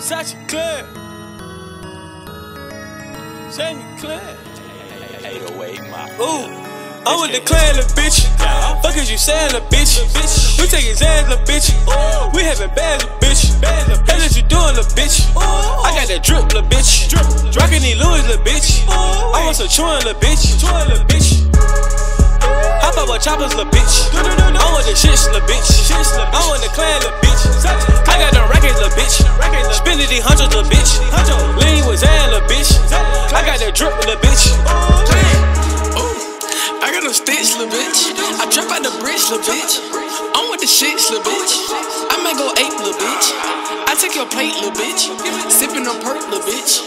Such clear. Send me clear. 808 my Ooh, I'm with the clan, little bitch. Fuck is you saying, little bitch? We taking Zans, little bitch. We having bands, little bitch. Hey, what you doing, little bitch? I got that drip, little bitch. Rockin' these Louis, little bitch. I want some chewing, little bitch. Chewing, little bitch. Hop up with choppers, little bitch. I want the shits, little that drip, little bitch. Ooh, I got no stitch, little bitch. I trap out the bridge, little bitch. I'm with the shits, little bitch. I might go ape, little bitch. I take your plate, little bitch. Sipping on perk, little bitch.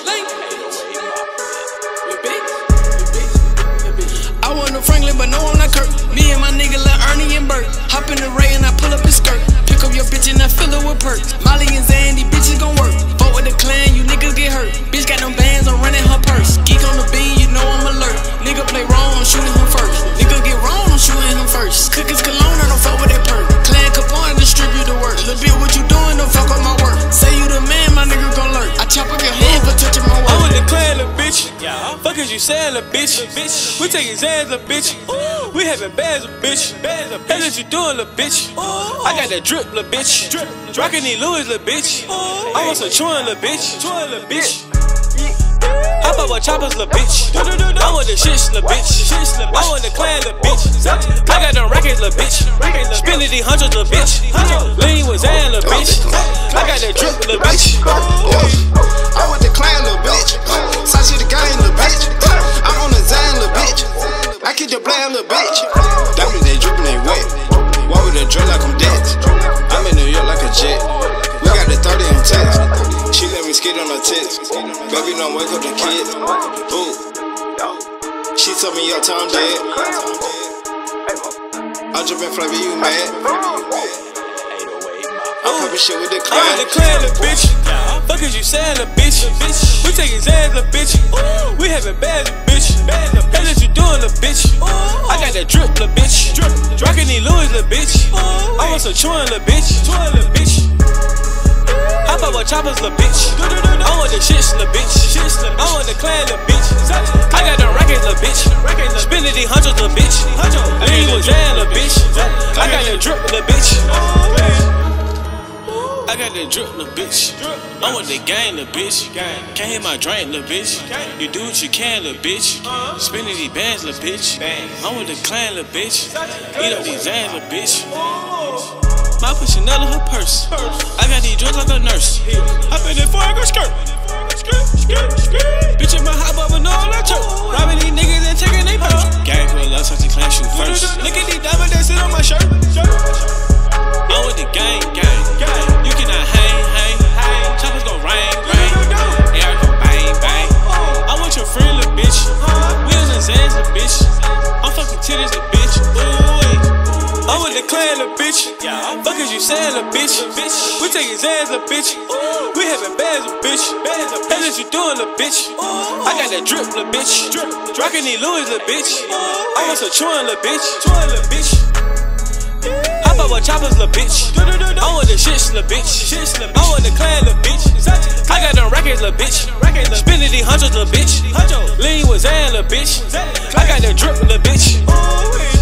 I want no Franklin, but no, I'm not Kirk. Me and my nigga Lil Ernie and Bert. Hop in the Ray and I pull up his skirt. Pick up your bitch and I fill her with perks. Molly and Zan, you saying, little bitch? We taking Zans, little bitch. We having bands, little bitch. Hey, what you doing, little bitch? I got that drip, little bitch. Rockin' these Louis, little bitch. I want some chewing, little bitch. Bitch. Hop up with choppers, little bitch. I want the shits, little bitch. I want the clan, little bitch. I got them records, little bitch. Spending these hundreds, little bitch. Lean with Zan, little bitch. I got that drip, little bitch. Baby, don't wake up the kids. Ooh. She told me your time dead. I'm drippin' flavor, you mad? I'm poppin' shit with the I'm clan. with the clan, little bitch. Fuck is you saying, little bitch? We taking Zans, little bitch. We having little bitch. Hey, what you doing, little bitch? I got that drip, little bitch. Rockin' these Louis, little bitch. I want some chewing, little bitch. Up with choppers, little bitch. I want the shits, little bitch. I want the clan, little bitch. I got the records, little bitch. Spending these hundreds, little bitch. Lean with Zan, little bitch. I got that drip, little bitch. I got that drip, little bitch. I'm with the gang, little bitch. Can't hit my drink, little bitch. You do what you can, little bitch. Spending these bands, little bitch. I'm with the clan, little bitch. Eat up these Zans, little bitch. My put Chanel in her purse. Bitch. Ooh, I'm with the clan, little bitch. Fuck is you saying, little bitch? We taking Zans, little bitch. We having bands, little bitch. Hey, what you doing, little bitch? I got that drip, little bitch. Rockin' these Louis, little bitch. I want some chewing, little bitch. Chewing, little bitch. Hop up with choppers, little bitch. I want the shits, little bitch. I want the clan, little bitch. I got little bitch. Spending these hundreds, little bitch. Lean with Zan, little bitch. I got that drip, little bitch.